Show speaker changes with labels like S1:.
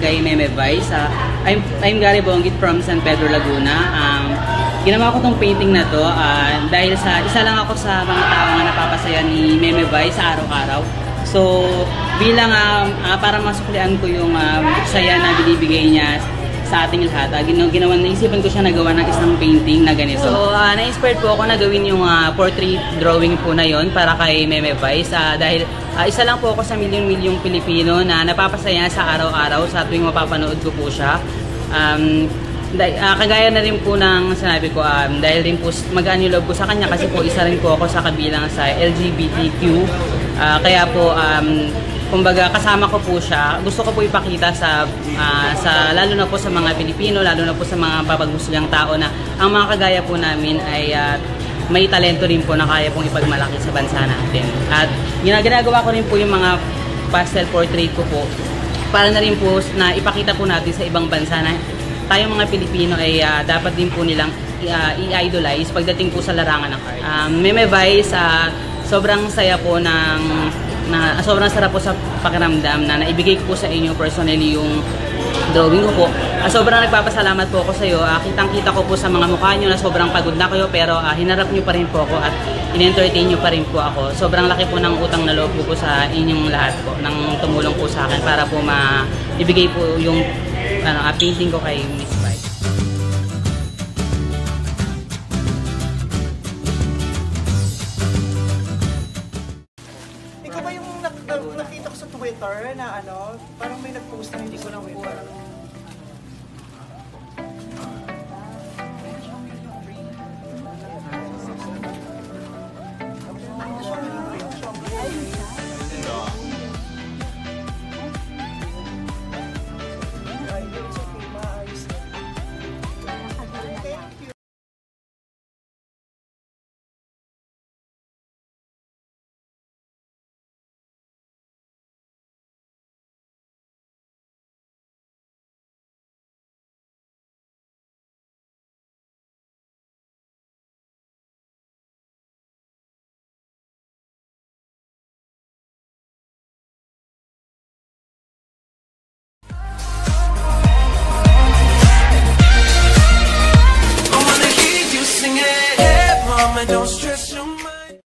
S1: kay Meme Vice. Ah, I'm, I'm Gary Bongit from San Pedro, Laguna. Um, ginawa ko tong painting na to ah, dahil sa isa lang ako sa mga tao na napapasaya ni Meme Vice sa araw-araw. So, bilang um, ah, para masuklian ko yung um, saya na binibigay niya sa ating lahat. Uh, ginawa, ginawa, naisipan ko siya nagawa ng isang painting na ganito. So, uh, na-inspired po ako na gawin yung uh, portrait drawing po na yon para kay Meme Vice. Uh, dahil uh, isa lang po ako sa milyong-milyong Pilipino na napapasaya sa araw-araw sa tuwing mapapanood ko po siya. Um, uh, kagaya na rin po ng sinabi ko, um, dahil rin po magaan yung loob ko sa kanya kasi po isa rin po ako sa kabilang sa LGBTQ. Uh, kaya po, um, kumbaga kasama ko po siya. Gusto ko po ipakita sa uh, sa lalo na po sa mga Pilipino, lalo na po sa mga papagmusulyang tao na ang mga kagaya po namin ay uh, may talento rin po na kaya pong ipagmalaki sa bansa natin. At ginagawa ko rin po yung mga pastel portrait ko po para na rin po na ipakita po natin sa ibang bansa na tayong mga Pilipino ay uh, dapat din po nilang i-idolize pagdating po sa larangan ng art. Um, Meme Vice, uh, sobrang saya po ng na sobrang sarap po sa pakiramdam na naibigay ko po sa inyo personally yung drawing ko po. Uh, sobrang nagpapasalamat po ako sa iyo. Uh, kitang-kita ko po sa mga mukha niyo na sobrang pagod na kayo pero uh, hinarap niyo pa rin po ako at in-entertain niyo pa rin po ako. Sobrang laki po ng utang na loob po, po sa inyong lahat po nang tumulong po sa akin para po maibigay po yung ano, uh, painting ko kay Miss
S2: Ba yung nak- na- nakita ko sa Twitter na ano, parang may nag-post na hindi ko na po